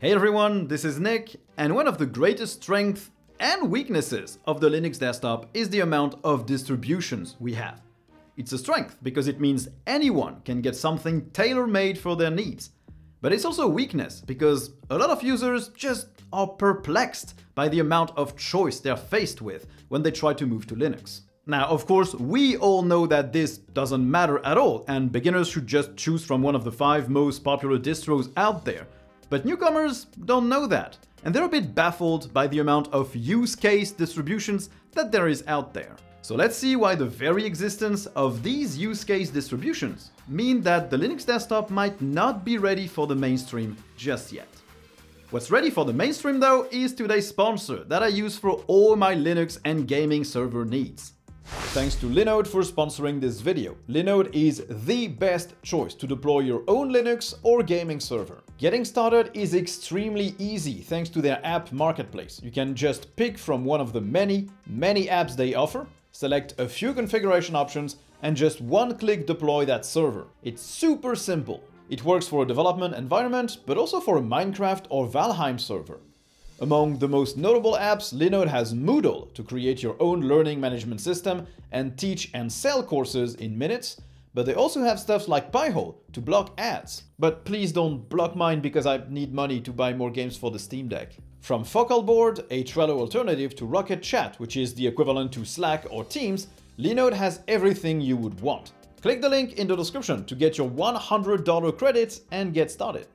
Hey everyone, this is Nick, and one of the greatest strengths and weaknesses of the Linux desktop is the amount of distributions we have. It's a strength because it means anyone can get something tailor-made for their needs. But it's also a weakness because a lot of users just are perplexed by the amount of choice they're faced with when they try to move to Linux. Now, of course, we all know that this doesn't matter at all, and beginners should just choose from one of the five most popular distros out there. But newcomers don't know that, and they're a bit baffled by the amount of use case distributions that there is out there. So let's see why the very existence of these use case distributions mean that the Linux desktop might not be ready for the mainstream just yet. What's ready for the mainstream though is today's sponsor that I use for all my Linux and gaming server needs. Thanks to Linode for sponsoring this video. Linode is the best choice to deploy your own Linux or gaming server. Getting started is extremely easy thanks to their app marketplace. You can just pick from one of the many, many apps they offer, select a few configuration options, and just one click deploy that server. It's super simple. It works for a development environment, but also for a Minecraft or Valheim server. Among the most notable apps, Linode has Moodle to create your own learning management system and teach and sell courses in minutes, but they also have stuff like Pi-hole to block ads. But please don't block mine because I need money to buy more games for the Steam Deck. From Focalboard, a Trello alternative to Rocket Chat, which is the equivalent to Slack or Teams, Linode has everything you would want. Click the link in the description to get your $100 credits and get started.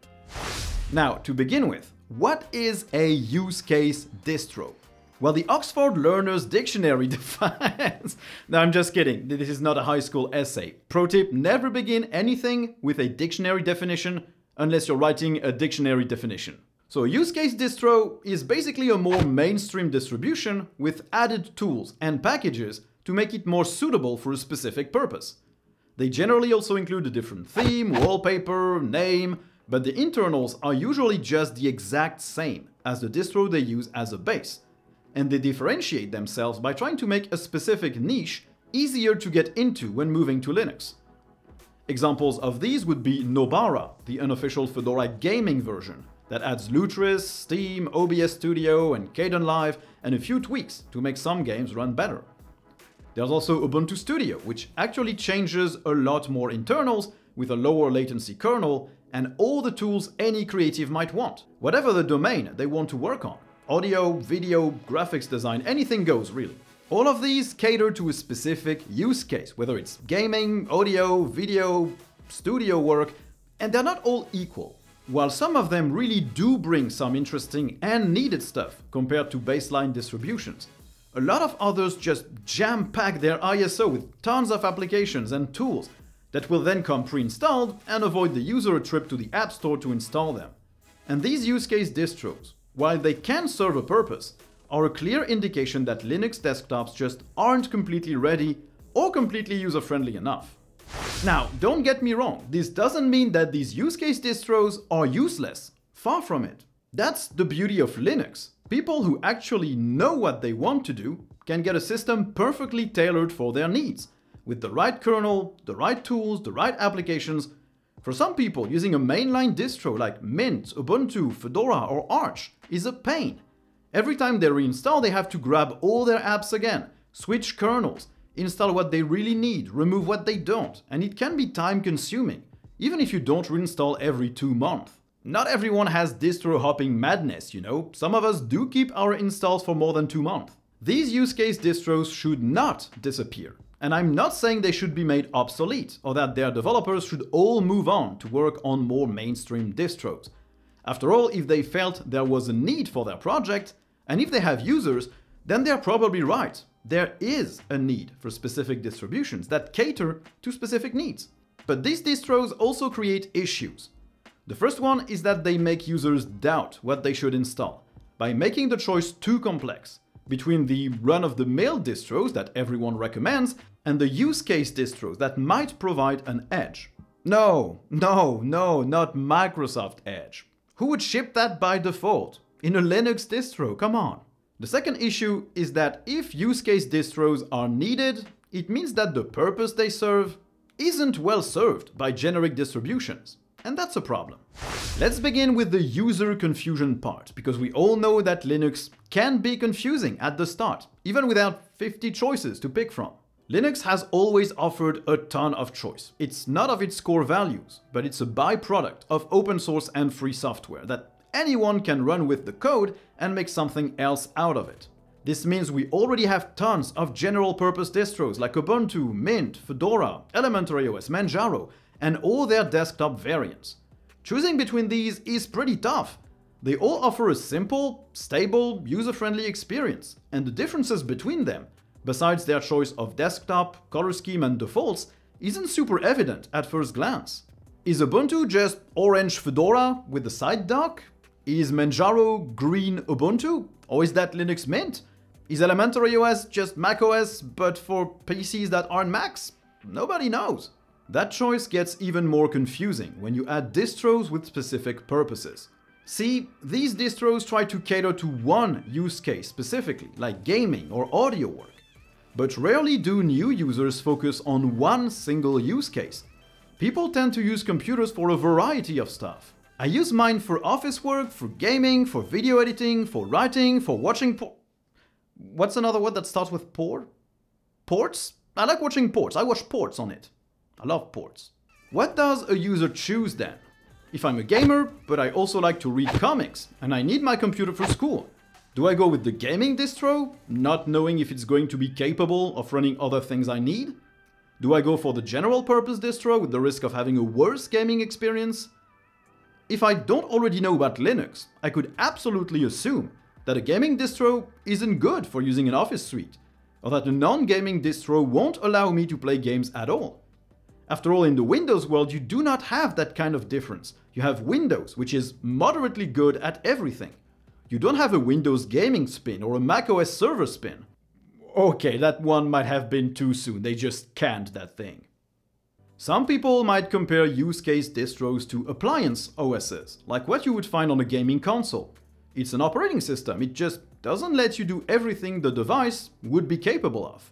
Now, to begin with, what is a use case distro? Well, the Oxford Learner's Dictionary defines. no, I'm just kidding. This is not a high school essay. Pro tip never begin anything with a dictionary definition unless you're writing a dictionary definition. So, use case distro is basically a more mainstream distribution with added tools and packages to make it more suitable for a specific purpose. They generally also include a different theme, wallpaper, name, but the internals are usually just the exact same as the distro they use as a base, and they differentiate themselves by trying to make a specific niche easier to get into when moving to Linux. Examples of these would be Nobara, the unofficial Fedora gaming version, that adds Lutris, Steam, OBS Studio, and Kdenlive, and a few tweaks to make some games run better. There's also Ubuntu Studio, which actually changes a lot more internals with a lower latency kernel and all the tools any creative might want, whatever the domain they want to work on. Audio, video, graphics design, anything goes really. All of these cater to a specific use case, whether it's gaming, audio, video, studio work, and they're not all equal. While some of them really do bring some interesting and needed stuff compared to baseline distributions, a lot of others just jam pack their ISO with tons of applications and tools that will then come pre-installed and avoid the user a trip to the App Store to install them. And these use case distros, while they can serve a purpose, are a clear indication that Linux desktops just aren't completely ready or completely user-friendly enough. Now, don't get me wrong, this doesn't mean that these use case distros are useless. Far from it. That's the beauty of Linux. People who actually know what they want to do can get a system perfectly tailored for their needs, with the right kernel, the right tools, the right applications. For some people, using a mainline distro like Mint, Ubuntu, Fedora, or Arch is a pain. Every time they reinstall, they have to grab all their apps again, switch kernels, install what they really need, remove what they don't, and it can be time consuming, even if you don't reinstall every two months. Not everyone has distro hopping madness, you know, some of us do keep our installs for more than two months. These use case distros should not disappear. And I'm not saying they should be made obsolete or that their developers should all move on to work on more mainstream distros. After all, if they felt there was a need for their project, and if they have users, then they're probably right. There is a need for specific distributions that cater to specific needs. But these distros also create issues. The first one is that they make users doubt what they should install by making the choice too complex between the run-of-the-mill distros that everyone recommends and the use case distros that might provide an edge. No, no, no, not Microsoft Edge. Who would ship that by default? In a Linux distro, come on. The second issue is that if use case distros are needed, it means that the purpose they serve isn't well served by generic distributions. And that's a problem. Let's begin with the user confusion part, because we all know that Linux can be confusing at the start, even without 50 choices to pick from. Linux has always offered a ton of choice. It's not of its core values, but it's a byproduct of open source and free software that anyone can run with the code and make something else out of it. This means we already have tons of general purpose distros like Ubuntu, Mint, Fedora, Elementary OS, Manjaro, and all their desktop variants. Choosing between these is pretty tough. They all offer a simple, stable, user-friendly experience, and the differences between them, besides their choice of desktop, color scheme and defaults, isn't super evident at first glance. Is Ubuntu just orange Fedora with the side dock? Is Manjaro green Ubuntu? Or is that Linux Mint? Is Elementary OS just macOS but for PCs that aren't Macs? Nobody knows. That choice gets even more confusing when you add distros with specific purposes. See, these distros try to cater to one use case specifically, like gaming or audio work. But rarely do new users focus on one single use case. People tend to use computers for a variety of stuff. I use mine for office work, for gaming, for video editing, for writing, for watching por- What's another word that starts with por? Ports? I like watching ports. I watch ports on it. I love ports. What does a user choose then? If I'm a gamer, but I also like to read comics, and I need my computer for school, do I go with the gaming distro, not knowing if it's going to be capable of running other things I need? Do I go for the general purpose distro with the risk of having a worse gaming experience? If I don't already know about Linux, I could absolutely assume that a gaming distro isn't good for using an office suite, or that a non-gaming distro won't allow me to play games at all. After all, in the Windows world, you do not have that kind of difference. You have Windows, which is moderately good at everything. You don't have a Windows gaming spin or a macOS server spin. Okay, that one might have been too soon, they just canned that thing. Some people might compare use case distros to appliance OSs, like what you would find on a gaming console. It's an operating system, it just doesn't let you do everything the device would be capable of.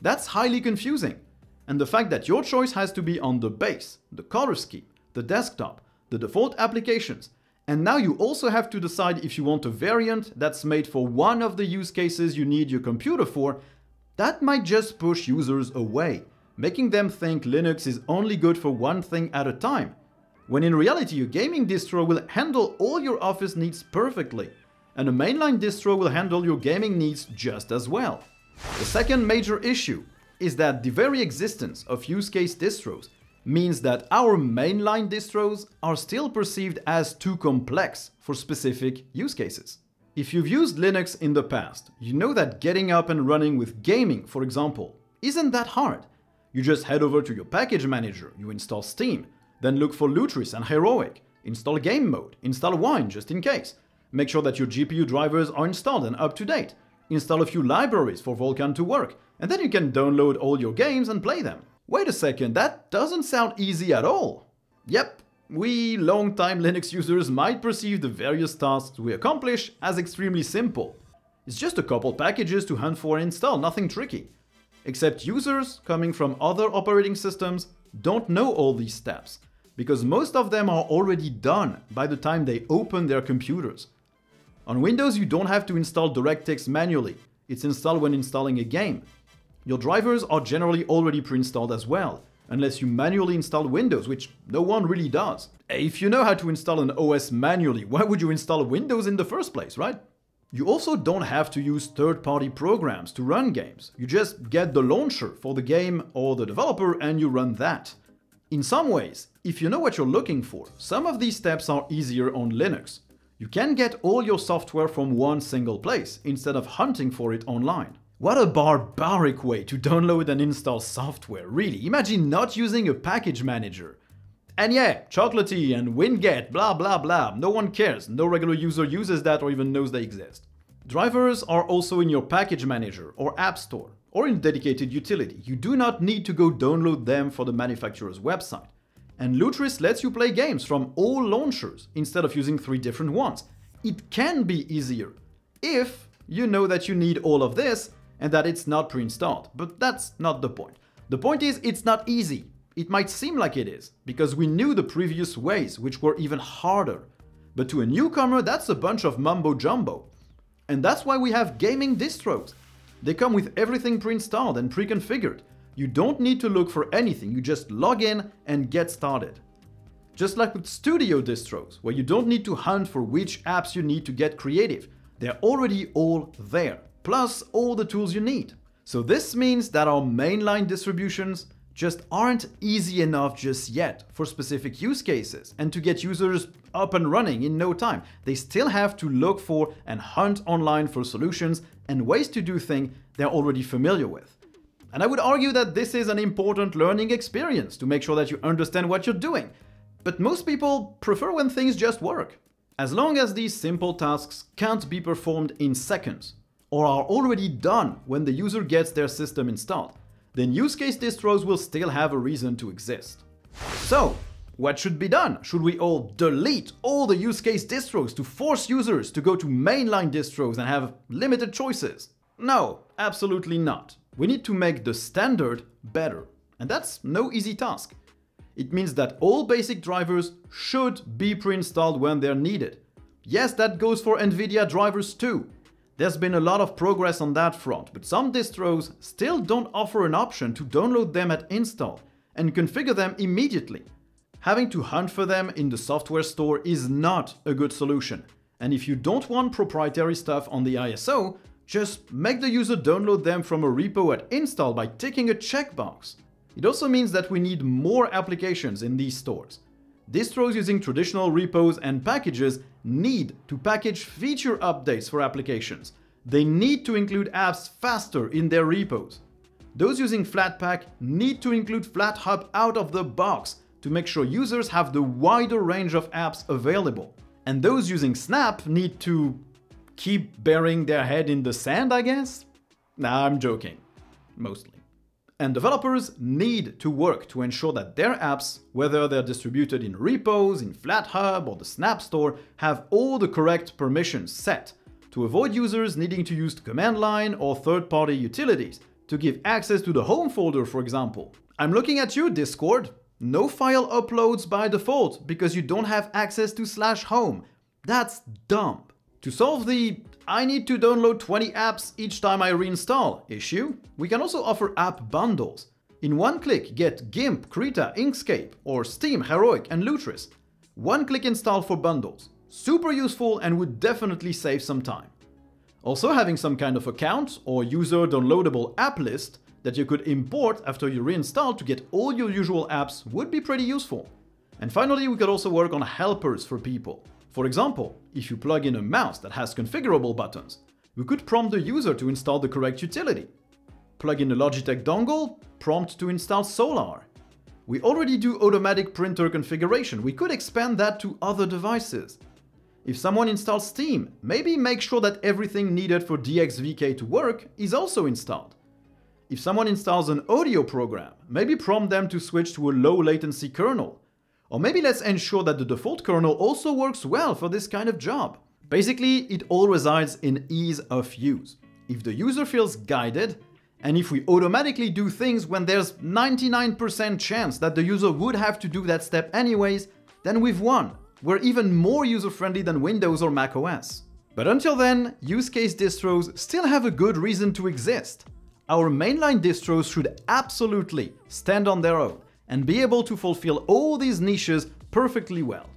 That's highly confusing, and the fact that your choice has to be on the base, the color scheme, the desktop, the default applications, and now you also have to decide if you want a variant that's made for one of the use cases you need your computer for, that might just push users away, making them think Linux is only good for one thing at a time, when in reality your gaming distro will handle all your office needs perfectly, and a mainline distro will handle your gaming needs just as well. The second major issue is that the very existence of use case distros means that our mainline distros are still perceived as too complex for specific use cases. If you've used Linux in the past, you know that getting up and running with gaming, for example, isn't that hard. You just head over to your package manager, you install Steam, then look for Lutris and Heroic. Install game mode, install Wine just in case. Make sure that your GPU drivers are installed and up to date. Install a few libraries for Vulkan to work, and then you can download all your games and play them. Wait a second, that doesn't sound easy at all. Yep, we long-time Linux users might perceive the various tasks we accomplish as extremely simple. It's just a couple packages to hunt for and install, nothing tricky. Except users coming from other operating systems don't know all these steps, because most of them are already done by the time they open their computers. On Windows, you don't have to install DirectX manually. It's installed when installing a game. Your drivers are generally already pre-installed as well, unless you manually install Windows, which no one really does. If you know how to install an OS manually, why would you install Windows in the first place, right? You also don't have to use third-party programs to run games. You just get the launcher for the game or the developer and you run that. In some ways, if you know what you're looking for, some of these steps are easier on Linux. You can get all your software from one single place, instead of hunting for it online. What a barbaric way to download and install software, really. Imagine not using a package manager. And yeah, Chocolatey and Winget, blah blah blah, no one cares, no regular user uses that or even knows they exist. Drivers are also in your package manager or app store, or in dedicated utility. You do not need to go download them for the manufacturer's website. And Lutris lets you play games from all launchers instead of using three different ones. It can be easier if you know that you need all of this and that it's not pre-installed, but that's not the point. The point is it's not easy. It might seem like it is, because we knew the previous ways, which were even harder. But to a newcomer, that's a bunch of mumbo jumbo. And that's why we have gaming distros. They come with everything pre-installed and pre-configured. You don't need to look for anything, you just log in and get started. Just like with studio distros, where you don't need to hunt for which apps you need to get creative. They're already all there, plus all the tools you need. So this means that our mainline distributions just aren't easy enough just yet for specific use cases and to get users up and running in no time. They still have to look for and hunt online for solutions and ways to do things they're already familiar with. And I would argue that this is an important learning experience to make sure that you understand what you're doing. But most people prefer when things just work. As long as these simple tasks can't be performed in seconds, or are already done when the user gets their system installed, then use case distros will still have a reason to exist. So, what should be done? Should we all delete all the use case distros to force users to go to mainline distros and have limited choices? No, absolutely not. We need to make the standard better. And that's no easy task. It means that all basic drivers should be pre-installed when they're needed. Yes, that goes for NVIDIA drivers too. There's been a lot of progress on that front, but some distros still don't offer an option to download them at install and configure them immediately. Having to hunt for them in the software store is not a good solution. And if you don't want proprietary stuff on the ISO, just make the user download them from a repo at install by ticking a checkbox. It also means that we need more applications in these stores. Distros using traditional repos and packages need to package feature updates for applications. They need to include apps faster in their repos. Those using Flatpak need to include FlatHub out of the box to make sure users have the wider range of apps available. And those using Snap need to keep burying their head in the sand, I guess? Nah, I'm joking. Mostly. And developers need to work to ensure that their apps, whether they're distributed in repos, in FlatHub, or the Snap Store, have all the correct permissions set to avoid users needing to use the command line or third-party utilities to give access to the home folder, for example. I'm looking at you, Discord. No file uploads by default because you don't have access to slash home. That's dumb. To solve the I need to download 20 apps each time I reinstall issue, we can also offer app bundles. In one click, get GIMP, Krita, Inkscape, or Steam, Heroic, and Lutris. One click install for bundles. Super useful and would definitely save some time. Also having some kind of account or user downloadable app list that you could import after you reinstall to get all your usual apps would be pretty useful. And finally, we could also work on helpers for people. For example, if you plug in a mouse that has configurable buttons, we could prompt the user to install the correct utility. Plug in a Logitech dongle, prompt to install Solaar. We already do automatic printer configuration, we could expand that to other devices. If someone installs Steam, maybe make sure that everything needed for DXVK to work is also installed. If someone installs an audio program, maybe prompt them to switch to a low latency kernel, or maybe let's ensure that the default kernel also works well for this kind of job. Basically, it all resides in ease of use. If the user feels guided, and if we automatically do things when there's 99% chance that the user would have to do that step anyways, then we've won. We're even more user-friendly than Windows or Mac OS. But until then, use case distros still have a good reason to exist. Our mainline distros should absolutely stand on their own and be able to fulfill all these niches perfectly well.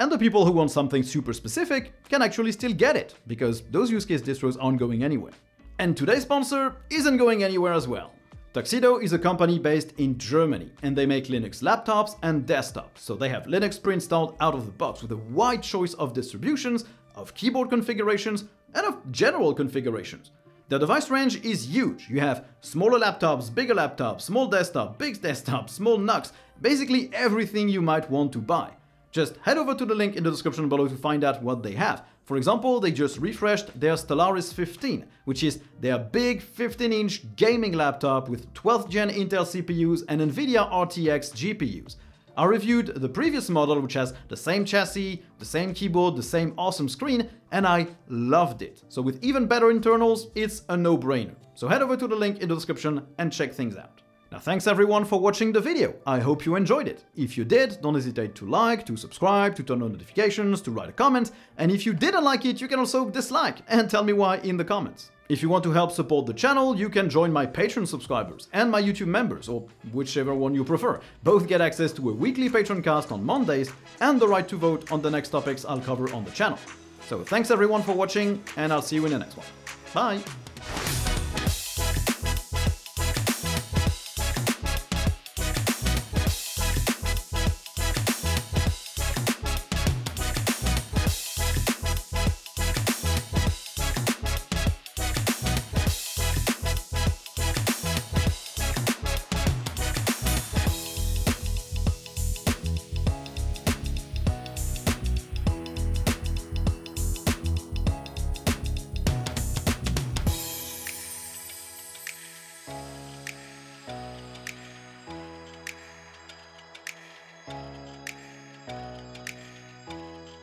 And the people who want something super specific can actually still get it, because those use case distros aren't going anywhere. And today's sponsor isn't going anywhere as well. Tuxedo is a company based in Germany, and they make Linux laptops and desktops, so they have Linux pre-installed out of the box with a wide choice of distributions, of keyboard configurations, and of general configurations. The device range is huge. You have smaller laptops, bigger laptops, small desktop, big desktop, small NUCs, basically everything you might want to buy. Just head over to the link in the description below to find out what they have. For example, they just refreshed their Stellaris 15, which is their big 15-inch gaming laptop with 12th gen Intel CPUs and NVIDIA RTX GPUs. I reviewed the previous model which has the same chassis, the same keyboard, the same awesome screen, and I loved it. So with even better internals, it's a no-brainer. So head over to the link in the description and check things out. Now thanks everyone for watching the video, I hope you enjoyed it. If you did, don't hesitate to like, to subscribe, to turn on notifications, to write a comment, and if you didn't like it, you can also dislike and tell me why in the comments. If you want to help support the channel, you can join my Patreon subscribers and my YouTube members, or whichever one you prefer. Both get access to a weekly Patreon cast on Mondays and the right to vote on the next topics I'll cover on the channel. So thanks everyone for watching, and I'll see you in the next one. Bye!